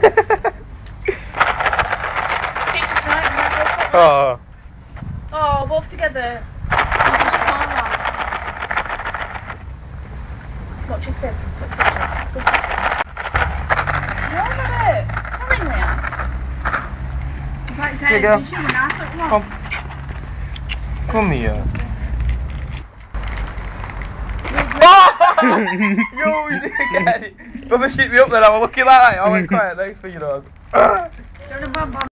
Picture tonight. remember? oh. Oh, both together. Watch his face. Quick picture. Let's picture. No, no, no. Tell him, Liam. It's like Here saying, you go. should have. Come. Come here. Yo, you didn't get it. Brother, shit me up then. I was looking like that. I went quiet. Thanks for a bad